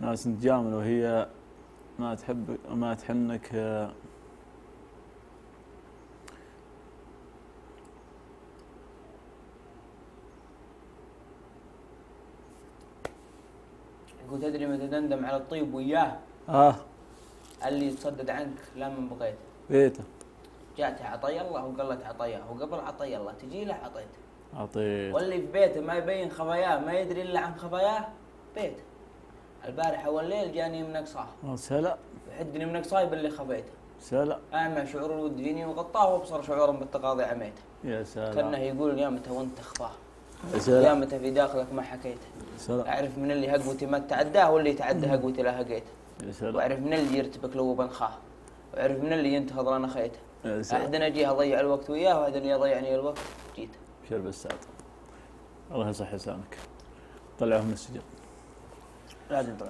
ناس نتجامل وهي ما تحب ما تحنك آه، يقول تدري متى تندم على الطيب وياه؟ آه. اللي يتصدد عنك لا من بقيت. بيته. جاته عطي الله وقالت عطيه وقبل عطي الله تجي له عطيته اعطيت واللي في بيته ما يبين خباياه ما يدري إلا عن خباياه بيته. البارحة والليل جاني منقصاه آه، سلا. يحدني منقصاي باللي خبيته سلا. اعمى شعور الود فيني وغطاه وأبصر شعورا بالتقاضي عميته. يا كأنه سلام يقول يا متى وأنت تخفاه يا متى في داخلك ما حكيته سلام أعرف من اللي هقوتي ما تعداه واللي يتعدى هقوتي لا هقيته يا سلام وأعرف من اللي يرتبك لو بنخاه. وأعرف من اللي ينتهض لنا خيته يا سلام أحد أجي اضيع الوقت وياه وأحد يضيعني الوقت. جيت. شرب السعد الله يصح لسانك. طلعه من السجن. 对。